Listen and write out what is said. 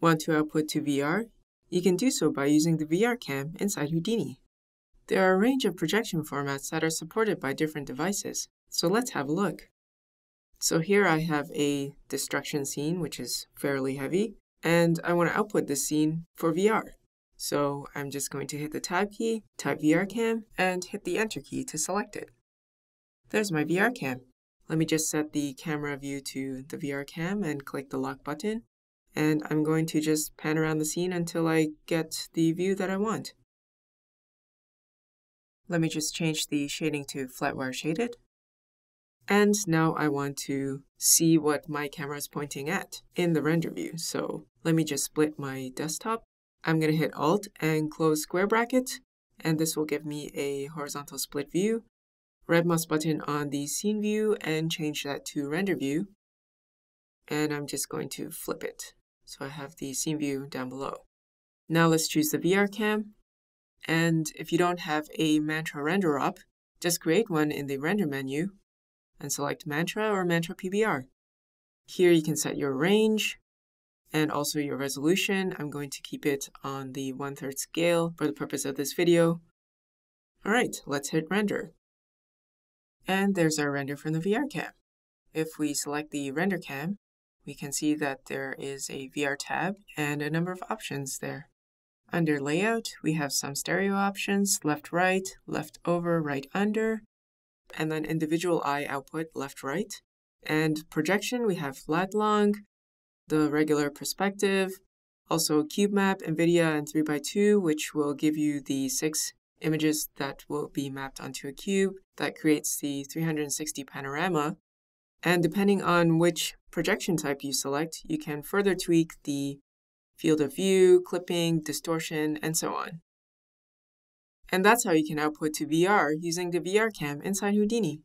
Want to output to VR? You can do so by using the VR cam inside Houdini. There are a range of projection formats that are supported by different devices, so let's have a look. So here I have a destruction scene, which is fairly heavy, and I want to output this scene for VR. So I'm just going to hit the tab key, type VR cam, and hit the enter key to select it. There's my VR cam. Let me just set the camera view to the VR cam and click the lock button. And I'm going to just pan around the scene until I get the view that I want. Let me just change the shading to flatwire shaded. And now I want to see what my camera is pointing at in the render view. So let me just split my desktop. I'm going to hit Alt and close square bracket, and this will give me a horizontal split view. Red mouse button on the scene view and change that to render view. And I'm just going to flip it. So I have the scene view down below. Now let's choose the VR cam. And if you don't have a Mantra render up, just create one in the render menu and select Mantra or Mantra PBR. Here you can set your range and also your resolution. I'm going to keep it on the one-third scale for the purpose of this video. All right, let's hit render. And there's our render from the VR cam. If we select the render cam, we can see that there is a VR tab and a number of options there. Under layout, we have some stereo options, left, right, left over, right under, and then individual eye output left right. And projection, we have lat long, the regular perspective, also cube map, NVIDIA, and 3x2, which will give you the six images that will be mapped onto a cube that creates the 360 panorama. And depending on which projection type you select, you can further tweak the field of view, clipping, distortion, and so on. And that's how you can output to VR using the VR cam inside Houdini.